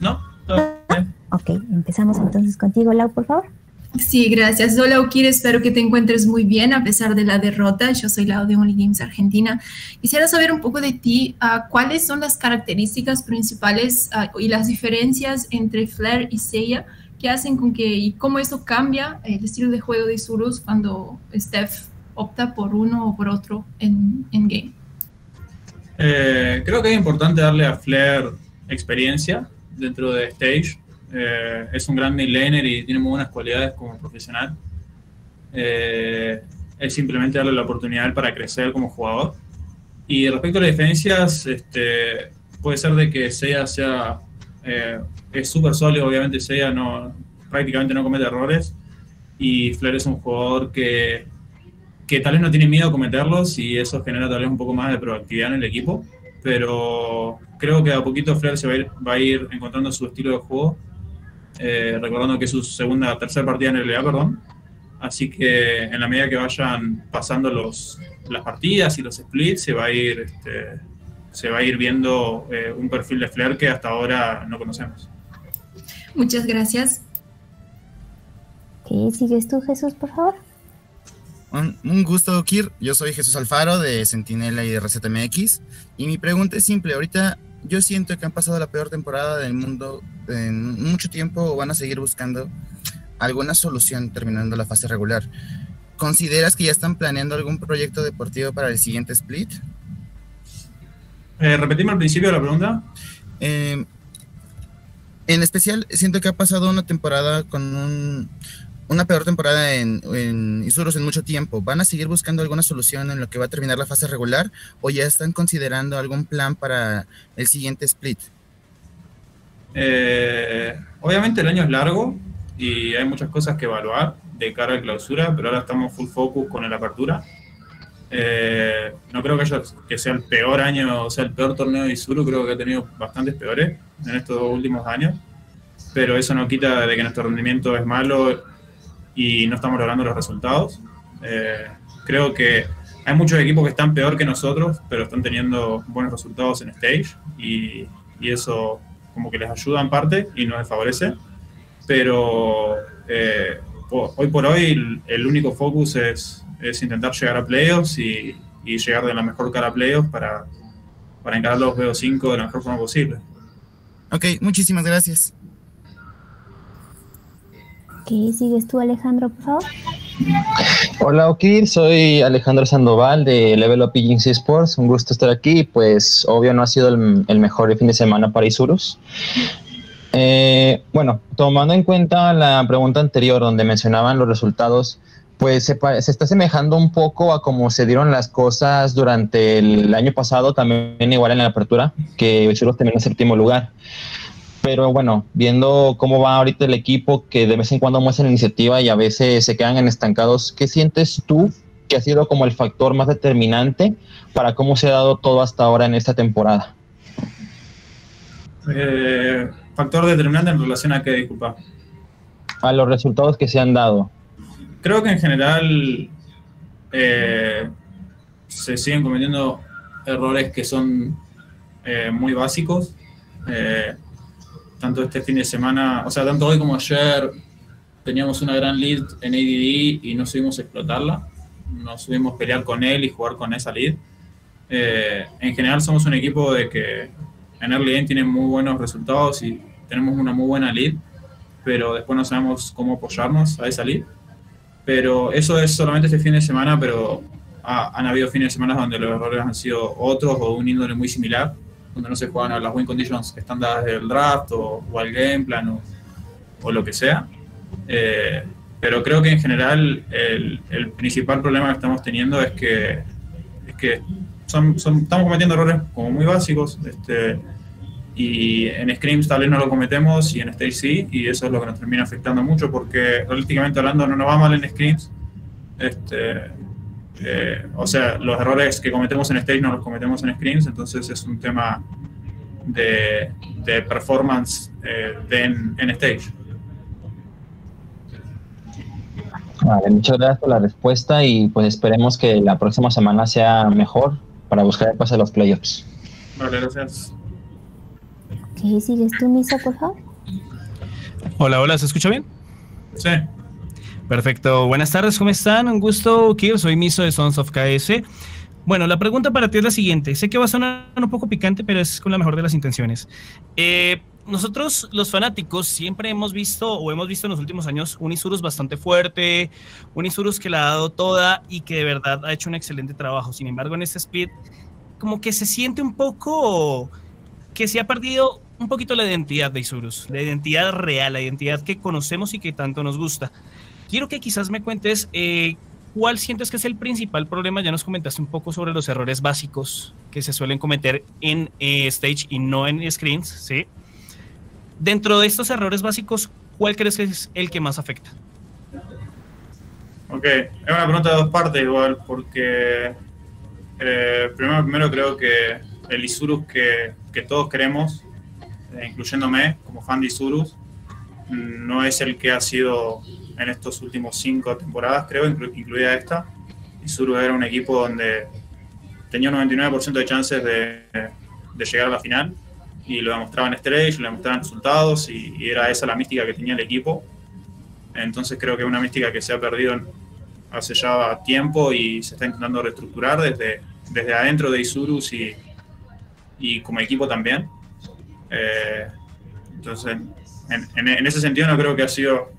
¿No? Ok, empezamos entonces contigo, Lau, por favor. Sí, gracias. Hola, Ukir. Espero que te encuentres muy bien a pesar de la derrota. Yo soy Lau de Only Games Argentina. Quisiera saber un poco de ti. Uh, ¿Cuáles son las características principales uh, y las diferencias entre Flair y Seiya que hacen con que y cómo eso cambia el estilo de juego de Isurus cuando Steph opta por uno o por otro en, en game? Eh, creo que es importante darle a Flair experiencia dentro de Stage eh, es un gran midlaner y tiene muy buenas cualidades como profesional. Eh, es simplemente darle la oportunidad para crecer como jugador. Y respecto a las diferencias, este, puede ser de que Seiya sea, eh, es súper sólido, obviamente Seiya no, prácticamente no comete errores y Flair es un jugador que, que tal vez no tiene miedo a cometerlos y eso genera tal vez un poco más de proactividad en el equipo, pero creo que a poquito Flair se va a ir, va a ir encontrando su estilo de juego eh, recordando que es su segunda, tercera partida en el LA, perdón. Así que en la medida que vayan pasando los, las partidas y los splits, se va a ir, este, se va a ir viendo eh, un perfil de Flair que hasta ahora no conocemos. Muchas gracias. ¿Qué sigues tú, Jesús, por favor? Un, gusto, Kir. Yo soy Jesús Alfaro de Sentinela y de RZMX. Y mi pregunta es simple. Ahorita yo siento que han pasado la peor temporada del mundo en mucho tiempo o van a seguir buscando alguna solución terminando la fase regular. ¿Consideras que ya están planeando algún proyecto deportivo para el siguiente split? Eh, al principio de la pregunta. Eh, en especial, siento que ha pasado una temporada con un, una peor temporada en, en Isurus en mucho tiempo. ¿Van a seguir buscando alguna solución en lo que va a terminar la fase regular o ya están considerando algún plan para el siguiente split? Eh, obviamente el año es largo y hay muchas cosas que evaluar de cara a clausura, pero ahora estamos full focus con la apertura. Eh, no creo que, haya, sea el peor año, o sea, el peor torneo de Isuru, creo que ha tenido bastantes peores en estos últimos años, pero eso no quita de que nuestro rendimiento es malo y no estamos logrando los resultados. Eh, creo que hay muchos equipos que están peor que nosotros, pero están teniendo buenos resultados en stage y, y eso como que les ayuda en parte y nos favorece. Pero eh, hoy por hoy el, único focus es, es, intentar llegar a playoffs y, y, llegar de la mejor cara a playoffs para, para encarar los BO5 de la mejor forma posible. Ok, muchísimas gracias. ¿Qué sigues tú, Alejandro, por favor? Hola, Okir, soy Alejandro Sandoval de Level Up Agency Sports. Un gusto estar aquí. Pues, obvio, no ha sido el, mejor fin de semana para Isurus. Eh, bueno, tomando en cuenta la pregunta anterior donde mencionaban los resultados, pues se, está asemejando un poco a cómo se dieron las cosas durante el año pasado, también igual en la apertura, que Isurus terminó en séptimo lugar. Pero bueno, viendo cómo va ahorita el equipo, que de vez en cuando muestran iniciativa y a veces se quedan en estancados, ¿qué sientes tú que ha sido como el factor más determinante para cómo se ha dado todo hasta ahora en esta temporada? Eh, factor determinante en relación a qué, disculpa. A los resultados que se han dado. Creo que en general eh, se siguen cometiendo errores que son eh, muy básicos tanto este fin de semana, o sea, tanto hoy como ayer teníamos una gran lead en ADD y no subimos explotarla, no subimos pelear con él y jugar con esa lead. Eh, en general somos un equipo de que en early game tiene muy buenos resultados y tenemos una muy buena lead, pero después no sabemos cómo apoyarnos a esa lead. Pero eso es solamente este fin de semana, pero han habido fines de semana donde los errores han sido otros o un índole muy similar donde no se juegan las win conditions que están dadas del draft o, al game plan o, lo que sea. Eh, pero creo que en general el, principal problema que estamos teniendo es que, es que estamos cometiendo errores como muy básicos. Este, y en Screams tal vez no lo cometemos y en Stage sí, y eso es lo que nos termina afectando mucho porque realísticamente hablando no nos va mal en Screams. Este, eh, o sea, los errores que cometemos en stage no los cometemos en screens, entonces es un tema de, performance eh, en, stage. Vale, muchas gracias por la respuesta y pues esperemos que la próxima semana sea mejor para buscar el pase de los playoffs. Vale, gracias. Ok, sigues tú, Misa, por favor. Hola, hola, ¿se escucha bien? Sí. Perfecto. Buenas tardes, ¿cómo están? Un gusto, Kir. Soy Miso de Sons of KS. Bueno, la pregunta para ti es la siguiente. Sé que va a sonar un poco picante, pero es con la mejor de las intenciones. Eh, nosotros, los fanáticos, siempre hemos visto o hemos visto en los últimos años un Isurus bastante fuerte, un Isurus que la ha dado toda y que de verdad ha hecho un excelente trabajo. Sin embargo, en este split, como que se siente un poco que se ha perdido un poquito la identidad de Isurus, la identidad real, la identidad que conocemos y que tanto nos gusta. Quiero que quizás me cuentes eh, cuál sientes que es el principal problema. Ya nos comentaste un poco sobre los errores básicos que se suelen cometer en eh, stage y no en screens, ¿sí? Dentro de estos errores básicos, ¿cuál crees que es el que más afecta? Ok, es una pregunta de dos partes igual, porque eh, primero, primero creo que el Isurus que, que todos queremos, eh, incluyéndome como fan de Isurus, no es el que ha sido en estos últimos cinco temporadas, creo, inclu- incluida esta. Isurus era un equipo donde tenía un 99% de chances de, de llegar a la final y lo demostraba en Stage, lo demostraba en resultados y, era esa la mística que tenía el equipo. Entonces creo que es una mística que se ha perdido hace ya tiempo y se está intentando reestructurar desde, desde adentro de Isurus y, y como equipo también. Eh, entonces, en, en- en ese sentido no creo que ha sido,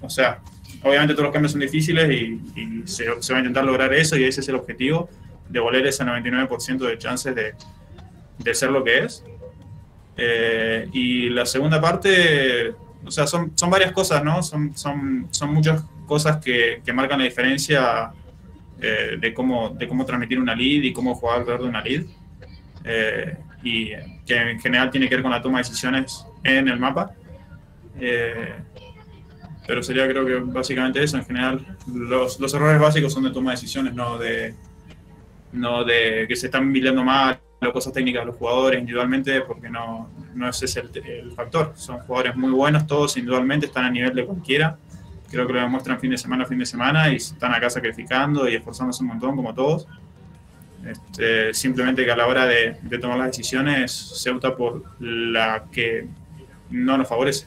o sea, obviamente todos los cambios son difíciles y, y se, se va a intentar lograr eso y ese es el objetivo, devolver ese 99% de chances de, de ser lo que es. Eh, y la segunda parte, o sea, son, son varias cosas, ¿no? Son, son, son muchas cosas que, que marcan la diferencia eh, de, cómo, de cómo transmitir una lead y cómo jugar alrededor de una lead. Eh, y que en general tiene que ver con la toma de decisiones en el mapa. Eh, pero sería creo que básicamente eso. En general, los, los errores básicos son de toma de decisiones, no de, no de que se están midiendo mal o cosas técnicas de los jugadores individualmente, porque no, no ese es el, el factor. Son jugadores muy buenos, todos individualmente, están a nivel de cualquiera. Creo que lo demuestran fin de semana fin de semana y están acá sacrificando y esforzándose un montón, como todos. Este, simplemente que a la hora de, de tomar las decisiones se opta por la que no nos favorece.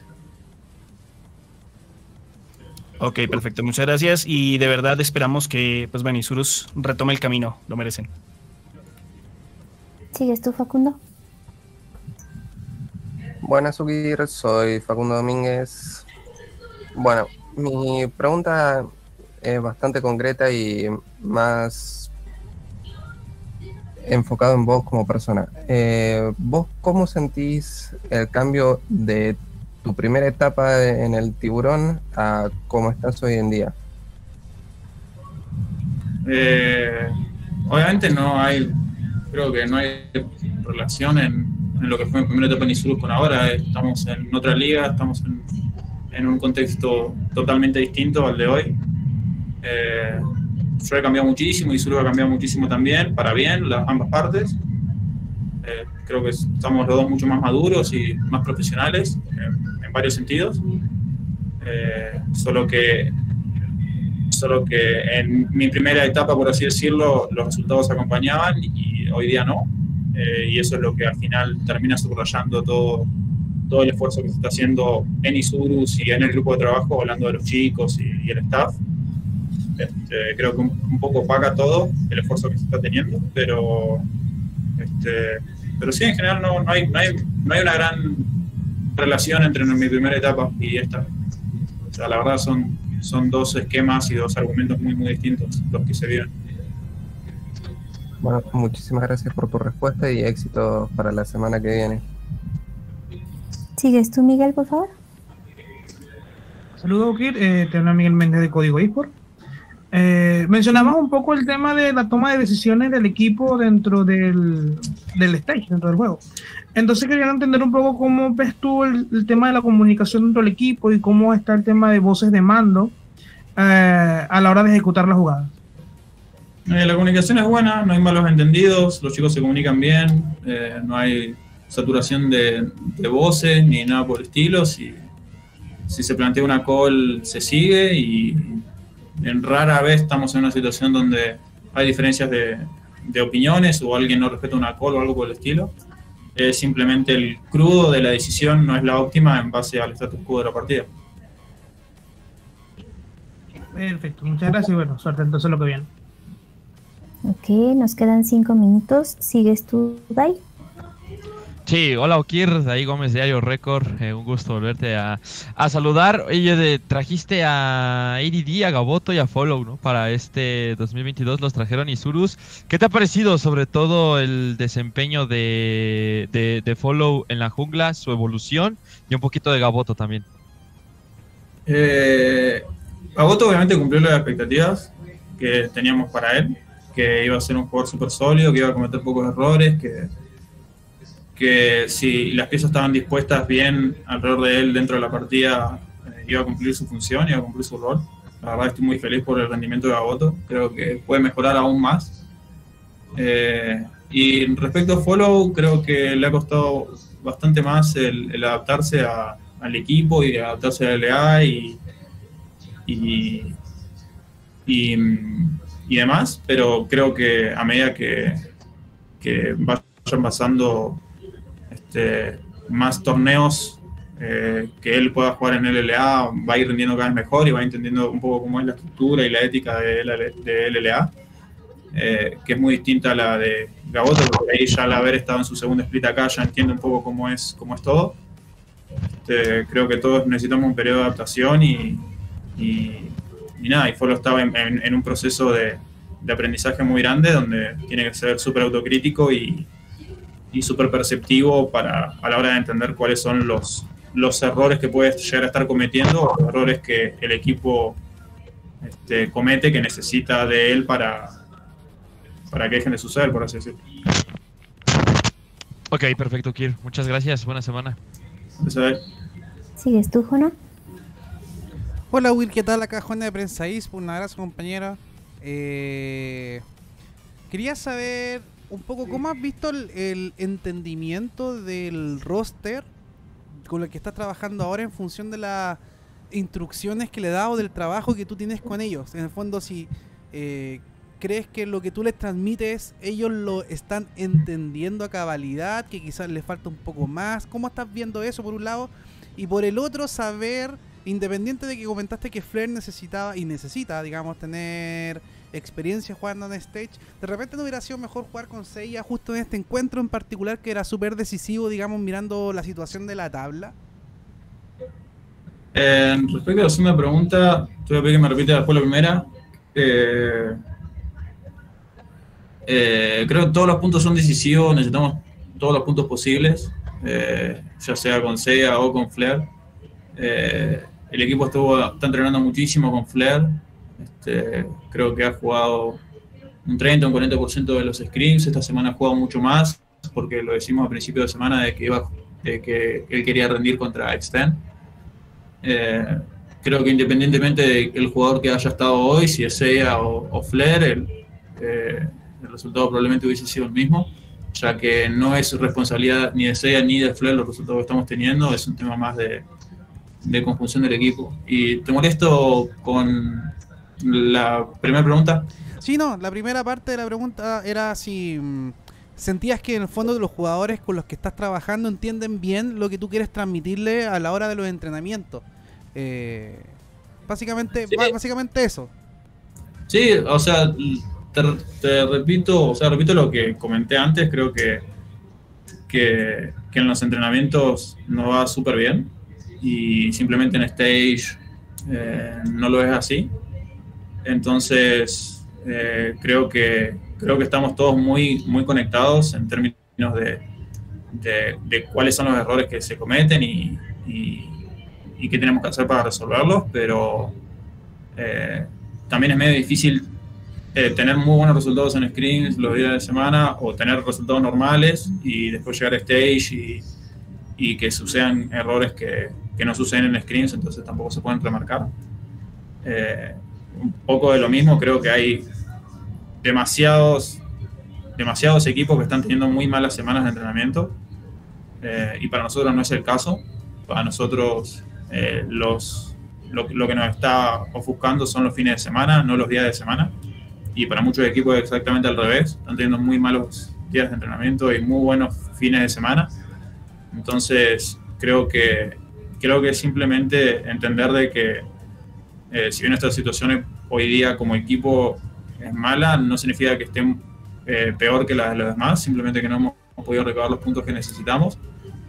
Ok, perfecto, muchas gracias y de verdad esperamos que pues bueno, Isurus retome el camino, lo merecen. ¿Sigues tú, Facundo? Buenas, Ugir, soy Facundo Domínguez. Bueno, mi pregunta es bastante concreta y más enfocado en vos como persona. Eh, ¿Vos cómo sentís el cambio de tu primera etapa en el tiburón a cómo estás hoy en día? Eh, obviamente no hay, creo que no hay relación en, lo que fue mi primera etapa en Isurus con ahora. Estamos en otra liga, estamos en, en un contexto totalmente distinto al de hoy. Eh, yo he cambiado muchísimo, Isurus ha cambiado muchísimo también, para bien, las, ambas partes. Eh, creo que estamos los dos mucho más maduros y más profesionales eh, en varios sentidos. Eh, solo que solo que en mi primera etapa, por así decirlo, los resultados acompañaban y hoy día no. Eh, y eso es lo que al final termina subrayando todo, todo el esfuerzo que se está haciendo en Isurus y en el grupo de trabajo, hablando de los chicos y, y el staff. Este, creo que un, un, poco opaca todo el esfuerzo que se está teniendo, pero, este, pero sí, en general no, no, hay, no, hay, no hay una gran relación entre mi primera etapa y esta. O sea, la verdad son, son dos esquemas y dos argumentos muy, muy distintos los que se viven. Bueno, muchísimas gracias por tu respuesta y éxito para la semana que viene. ¿Sigues tú, Miguel, por favor? Saludos, Kir. Eh, te habla Miguel Méndez de Código eSport. Eh, mencionabas un poco el tema de la toma de decisiones del equipo dentro del, del stage, dentro del juego. Entonces quería entender un poco cómo ves tú el, el, tema de la comunicación dentro del equipo y cómo está el tema de voces de mando eh, a la hora de ejecutar la jugada. Eh, la comunicación es buena, no hay malos entendidos, los chicos se comunican bien, eh, no hay saturación de, de, voces ni nada por el estilo. Si, si se plantea una call, se sigue y en rara vez estamos en una situación donde hay diferencias de, de opiniones o alguien no respeta una call o algo por el estilo. es simplemente el crudo de la decisión, no es la óptima en base al status quo de la partida. Perfecto, muchas gracias y bueno, suerte entonces lo que viene. Ok, nos quedan cinco minutos. ¿Sigues tú, Dai? Sí, hola Okir, ahí Gómez de Ayo Record, eh, un gusto volverte a, a saludar. Oye, de- trajiste a ADD, a Gaboto y a Follow, ¿no? Para este 2022 los trajeron Isurus. ¿Qué te ha parecido sobre todo el desempeño de, de, de Follow en la jungla, su evolución y un poquito de Gaboto también? Eh, Agoto obviamente cumplió las expectativas que teníamos para él, que iba a ser un jugador súper sólido, que iba a cometer pocos errores, que, que si las piezas estaban dispuestas bien alrededor de él dentro de la partida, eh, iba a cumplir su función, iba a cumplir su rol. La verdad estoy muy feliz por el rendimiento de Agoto, creo que puede mejorar aún más. Eh, y respecto a Follow, creo que le ha costado bastante más el, adaptarse al equipo y adaptarse a la LA y, y, y, y demás, pero creo que a medida que, que vayan pasando este, más torneos eh, que él pueda jugar en LLA, va a ir rindiendo cada vez mejor y va entendiendo un poco cómo es la estructura y la ética de, LL de LLA, eh, que es muy distinta a la de Gaboto, porque ahí ya al haber estado en su segundo split acá ya entiende un poco cómo es, cómo es todo. Este, creo que todos necesitamos un periodo de adaptación y, y, y nada, y Folo estaba en, en- en un proceso de, de aprendizaje muy grande donde tiene que ser súper autocrítico y, y súper perceptivo para, a la hora de entender cuáles son los, los errores que puede llegar a estar cometiendo o los errores que el equipo este, comete que necesita de él para, para que dejen de suceder, por así decirlo. Ok, perfecto, Kir. Muchas gracias. Buena semana. ¿Sigues tú, Jona? Hola Will, ¿qué tal? Acá Juana de Prensa ISP, un abrazo compañero. Eh, quería saber un poco cómo has visto el, el entendimiento del roster con el que estás trabajando ahora en función de las instrucciones que le da o del trabajo que tú tienes con ellos. En el fondo, si eh, crees que lo que tú les transmites, ellos lo están entendiendo a cabalidad, que quizás les falta un poco más. ¿Cómo estás viendo eso por un lado? Y por el otro, saber, independiente de que comentaste que Flair necesitaba y necesita, digamos, tener experiencia jugando en stage, de repente no hubiera sido mejor jugar con Seiya justo en este encuentro en particular que era súper decisivo, digamos, mirando la situación de la tabla. Eh, respecto a la segunda pregunta, te a pedir que me repita después la primera. Eh, eh, creo que todos los puntos son decisivos, necesitamos todos los puntos posibles, ya sea con Seiya o con Flair. El equipo estuvo, está entrenando muchísimo con Flair. Este, creo que ha jugado un 30 o un 40% de los scrims. Esta semana ha jugado mucho más, porque lo decimos a principio de semana de que, iba, de que él quería rendir contra Extend. Eh, creo que independientemente del jugador que haya estado hoy, si es Seiya o, o Flair, el, eh, el resultado probablemente hubiese sido el mismo, ya que no es responsabilidad ni de Seiya ni de Flair los resultados que estamos teniendo, es un tema más de, de conjunción del equipo. Y te molesto con la primera pregunta. Sí, no, la primera parte de la pregunta era si mm, sentías que en el fondo los jugadores con los que estás trabajando entienden bien lo que tú quieres transmitirle a la hora de los entrenamientos. Eh, básicamente, Sí. básicamente eso. Sí, o sea, te, te repito, o sea, repito lo que comenté antes, creo que, que, que en los entrenamientos no va súper bien y simplemente en stage eh, no lo es así. Entonces, eh, creo que creo que estamos todos muy, muy conectados en términos de, de, cuáles son los errores que se cometen y, y, qué tenemos que hacer para resolverlos, pero eh, también es medio difícil eh, tener muy buenos resultados en screens los días de semana o tener resultados normales y después llegar a stage y, y que sucedan errores que, que no suceden en screens, entonces tampoco se pueden remarcar. Un poco de lo mismo, creo que hay demasiados, demasiados equipos que están teniendo muy malas semanas de entrenamiento eh, y para nosotros no es el caso. Para nosotros eh, los, lo, que nos está ofuscando son los fines de semana, no los días de semana. Y para muchos equipos es exactamente al revés. Están teniendo muy malos días de entrenamiento y muy buenos fines de semana. Entonces, creo que, creo que simplemente entender de que eh, si bien esta situación hoy día como equipo es mala, no significa que estén eh, peor que las de los demás, simplemente que no hemos podido recabar los puntos que necesitamos,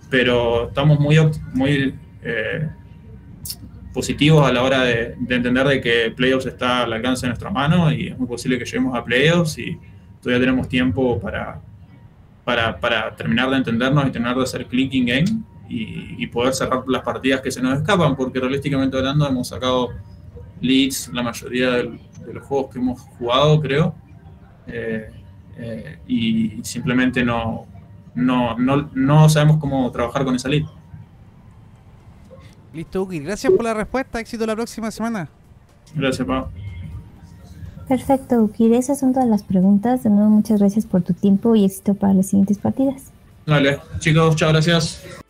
pero estamos muy, muy eh, positivos a la hora de, entender de que playoffs está al alcance de nuestra mano y es muy posible que lleguemos a playoffs y todavía tenemos tiempo para, para, para terminar de entendernos y terminar de hacer clicking game y, y, poder cerrar las partidas que se nos escapan, porque realísticamente hablando hemos sacado leads la mayoría de los juegos que hemos jugado, creo, eh, eh, y simplemente no, no, no, no sabemos cómo trabajar con esa lead. Listo, Uki. Gracias por la respuesta. Éxito la próxima semana. Gracias, Pau. Perfecto, Uki. Esas son todas las preguntas. De nuevo, muchas gracias por tu tiempo y éxito para las siguientes partidas. Vale, chicos, muchas gracias.